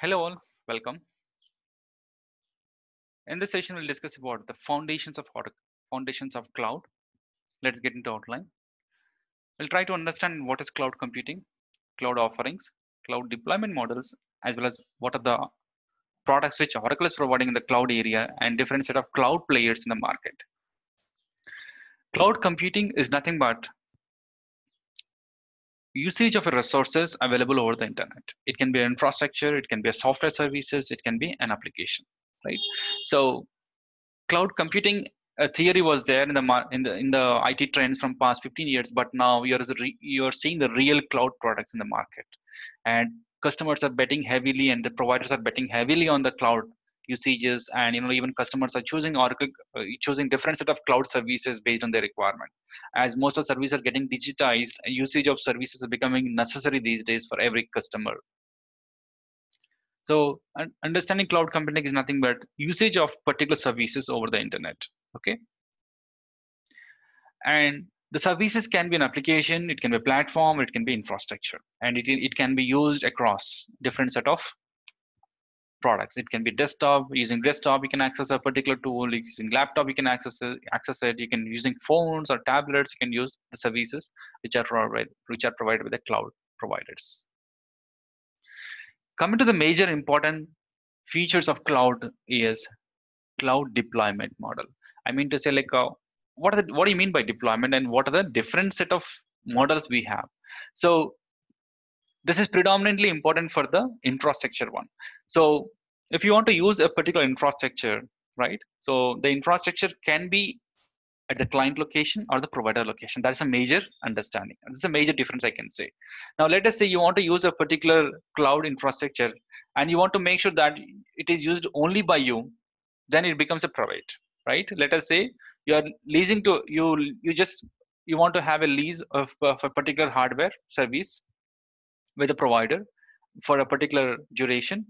Hello all, welcome. In this session, we'll discuss about the foundations of Oracle, foundations of cloud. Let's get into outline. We'll try to understand what is cloud computing, cloud offerings, cloud deployment models, as well as what are the products which Oracle is providing in the cloud area and different set of cloud players in the market. Cloud computing is nothing but usage of resources available over the internet. It can be infrastructure, it can be a software services, it can be an application, right? So cloud computing a theory was there in the in the in the IT trends from past 15 years, but now you're you're seeing the real cloud products in the market, and customers are betting heavily, and the providers are betting heavily on the cloud usages and you know even customers are choosing oracle uh, choosing different set of cloud services based on their requirement. As most of the services are getting digitized usage of services is becoming necessary these days for every customer. So understanding cloud computing is nothing but usage of particular services over the internet okay? And the services can be an application it can be a platform it can be infrastructure and it, it can be used across different set of products. It can be desktop. Using desktop, you can access a particular tool. Using laptop, you can access it. Access it. You can using phones or tablets. You can use the services which are provided which are provided by the cloud providers. Coming to the major important features of cloud is cloud deployment model. I mean to say like uh, what the, what do you mean by deployment and what are the different set of models we have? So this is predominantly important for the infrastructure one. So if you want to use a particular infrastructure, right? So the infrastructure can be at the client location or the provider location. That's a major understanding. This is a major difference I can say. Now let us say you want to use a particular cloud infrastructure and you want to make sure that it is used only by you, then it becomes a private, right? Let us say you are leasing to you you just you want to have a lease of, of a particular hardware service with a provider for a particular duration.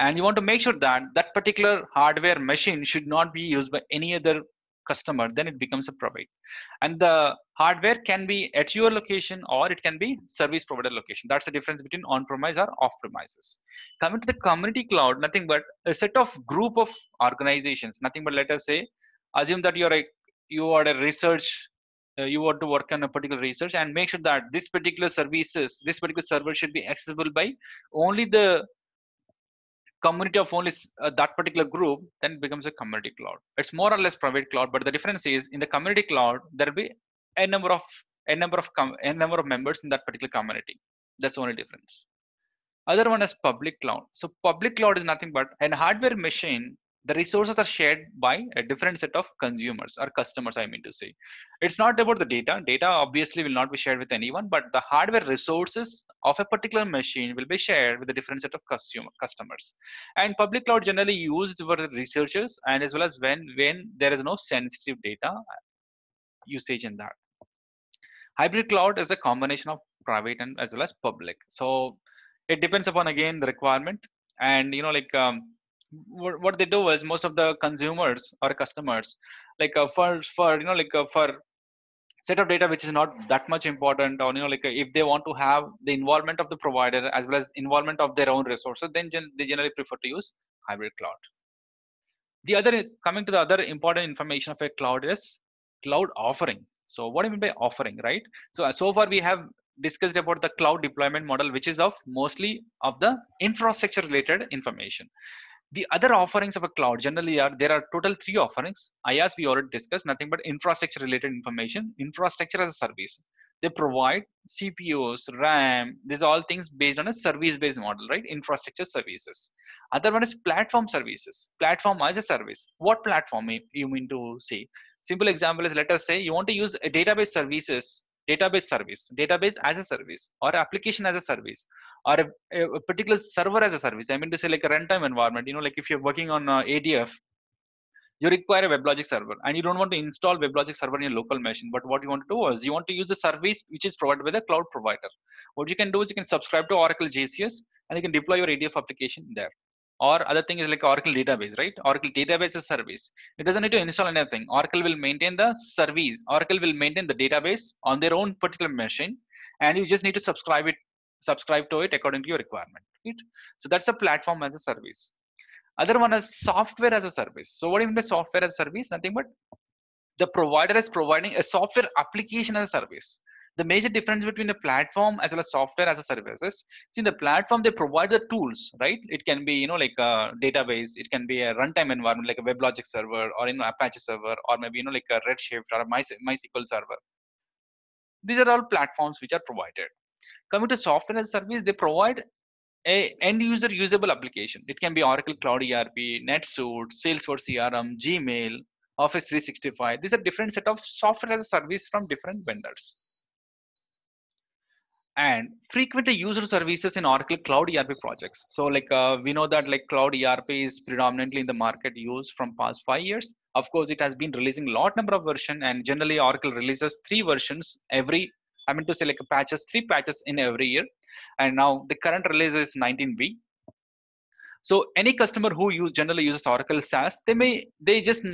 And you want to make sure that that particular hardware machine should not be used by any other customer then it becomes a private and the hardware can be at your location or it can be service provider location. That's the difference between on premise or off premises coming to the community cloud nothing but a set of group of organizations nothing but let us say assume that you're a you are a research uh, you want to work on a particular research and make sure that this particular services this particular server should be accessible by only the community of only uh, that particular group then it becomes a community cloud. It's more or less private cloud but the difference is in the community cloud there will be a number of a number of a number of members in that particular community. That's the only difference. Other one is public cloud. So public cloud is nothing but an hardware machine the resources are shared by a different set of consumers or customers i mean to say. It's not about the data. Data obviously will not be shared with anyone but the hardware resources of a particular machine will be shared with a different set of customer customers. And public cloud generally used for researchers and as well as when when there is no sensitive data usage in that. Hybrid cloud is a combination of private and as well as public. So it depends upon again the requirement and you know like um, what, what they do is most of the consumers or customers like uh, for for you know like uh, for set of data which is not that much important or you know like uh, if they want to have the involvement of the provider as well as involvement of their own resources then gen- they generally prefer to use hybrid cloud. The other coming to the other important information of a cloud is cloud offering. So what do you mean by offering right? So uh, so far we have discussed about the cloud deployment model which is of mostly of the infrastructure related information the other offerings of a cloud generally are there are total three offerings. IaaS we already discussed nothing but infrastructure related information infrastructure as a service. They provide cpus ram these are all things based on a service based model right? Infrastructure services. Other one is platform services. Platform as a service. What platform you mean to say? Simple example is let us say you want to use a database services database service database as a service or application as a service or a, a, particular server as a service i mean to say like a runtime environment you know like if you're working on uh, adf you require a WebLogic server and you don't want to install WebLogic server in your local machine. But what you want to do is you want to use a service which is provided by the cloud provider. What you can do is you can subscribe to Oracle JCS and you can deploy your ADF application there or other thing is like oracle database right? Oracle database is a service. It doesn't need to install anything. Oracle will maintain the service. Oracle will maintain the database on their own particular machine and you just need to subscribe it subscribe to it according to your requirement right? So that's a platform as a service. Other one is software as a service. So what do you mean by software as a service? Nothing but the provider is providing a software application as a service the major difference between a platform as well as software as a service is see the platform they provide the tools right? It can be you know like a database it can be a runtime environment like a WebLogic server or you know apache server or maybe you know like a redshift or a My, mysql server. These are all platforms which are provided. Coming to software as a service they provide a end user usable application. It can be oracle cloud erp netsuite salesforce crm gmail office 365 these are different set of software as a service from different vendors and frequently used services in Oracle Cloud ERP projects. So like uh, we know that like Cloud ERP is predominantly in the market used from past five years. Of course, it has been releasing lot number of version and generally Oracle releases three versions every, I mean to say like patches, three patches in every year. And now the current release is 19B. So any customer who use, generally uses Oracle SaaS, they may, they just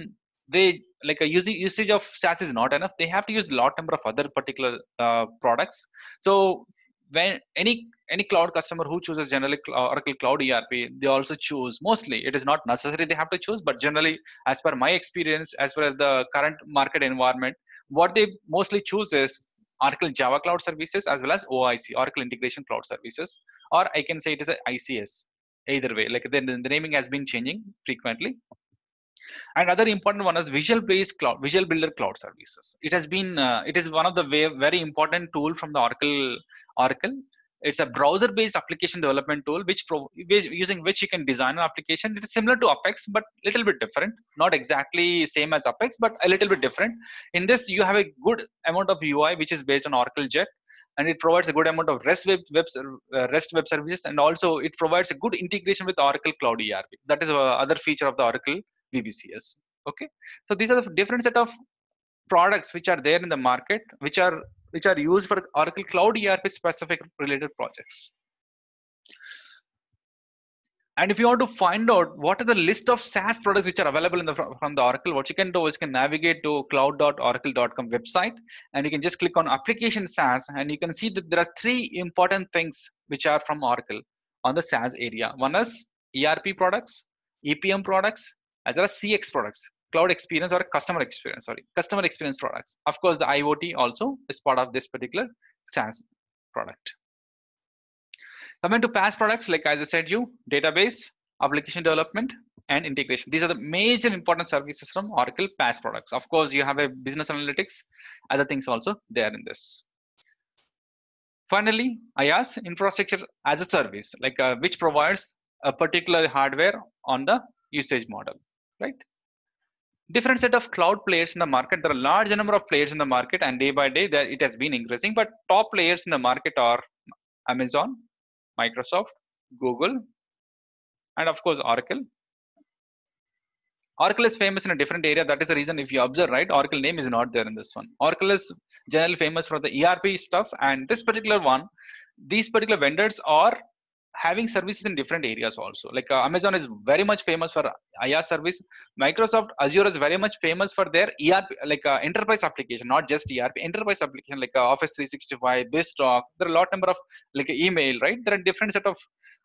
they like a usage usage of SaaS is not enough. They have to use a lot number of other particular uh, products. So when any any cloud customer who chooses generally Oracle Cloud ERP, they also choose mostly. It is not necessary they have to choose, but generally, as per my experience, as per the current market environment, what they mostly choose is Oracle Java Cloud Services as well as OIC, Oracle Integration Cloud Services, or I can say it is a ICS. Either way, like the, the naming has been changing frequently and other important one is visual based cloud visual builder cloud services. It has been uh, it is one of the way, very important tool from the oracle oracle. It's a browser based application development tool which pro- using which you can design an application. It is similar to apex but little bit different. Not exactly same as apex but a little bit different. In this you have a good amount of ui which is based on oracle jet and it provides a good amount of REST web, web uh, REST web services, and also it provides a good integration with Oracle Cloud ERP. That is another feature of the Oracle VBCS. Okay, so these are the different set of products which are there in the market, which are which are used for Oracle Cloud ERP specific related projects. And if you want to find out what are the list of SaaS products which are available in the from the Oracle, what you can do is you can navigate to cloud.oracle.com website and you can just click on application SaaS and you can see that there are three important things which are from Oracle on the SaaS area. One is ERP products, EPM products, as well as CX products, cloud experience or customer experience, sorry, customer experience products. Of course, the IoT also is part of this particular SaaS product. Coming to PaaS products, like as I said you, database, application development, and integration. These are the major important services from Oracle PaaS products. Of course, you have a business analytics, other things also there in this. Finally, IaaS, infrastructure as a service, like uh, which provides a particular hardware on the usage model right? Different set of cloud players in the market. There are large number of players in the market, and day by day, that it has been increasing. But top players in the market are Amazon, Microsoft, Google, and of course Oracle. Oracle is famous in a different area. That is the reason if you observe, right, Oracle name is not there in this one. Oracle is generally famous for the ERP stuff, and this particular one, these particular vendors are having services in different areas also. Like uh, amazon is very much famous for IaaS service. Microsoft azure is very much famous for their erp like uh, enterprise application not just erp enterprise application like uh, office 365 BizTalk there are a lot number of like email right? There are different set of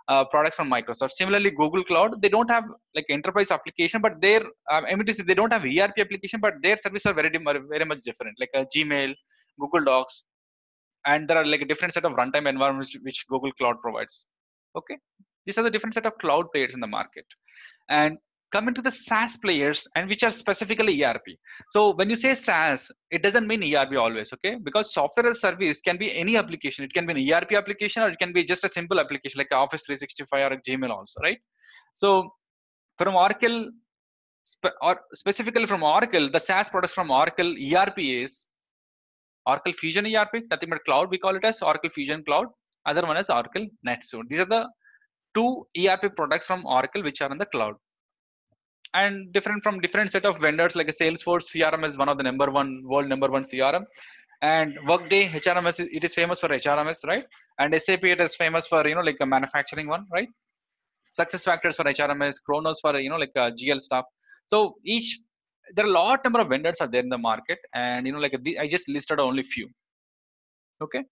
uh, products from Microsoft. Similarly, Google Cloud, they don't have like enterprise application, but their uh, mean to say they don't have ERP application, but their services are very very much different. Like uh, Gmail, Google Docs, and there are like a different set of runtime environments which Google Cloud provides okay these are the different set of cloud players in the market and coming to the SaaS players and which are specifically ERP. So when you say SaaS, it doesn't mean ERP always, okay? Because software as a service can be any application. It can be an ERP application or it can be just a simple application like Office 365 or Gmail also, right? So from Oracle, or specifically from Oracle, the SaaS products from Oracle ERP is Oracle Fusion ERP, nothing but cloud, we call it as Oracle Fusion Cloud other one is Oracle NetSuite. These are the two ERP products from Oracle which are in the cloud. And different from different set of vendors like a Salesforce CRM is one of the number one world number one CRM. And Workday HRMS it is famous for HRMS, right? And SAP it is famous for you know like a manufacturing one, right? SuccessFactors for HRMS, Kronos for you know like a GL stuff. So each there are a lot number of vendors are there in the market, and you know like I just listed only few. Okay,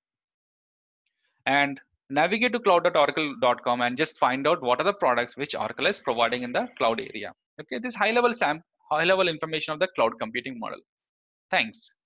and navigate to cloud.oracle.com and just find out what are the products which Oracle is providing in the cloud area. Okay, this high level SAM, high level information of the cloud computing model. Thanks.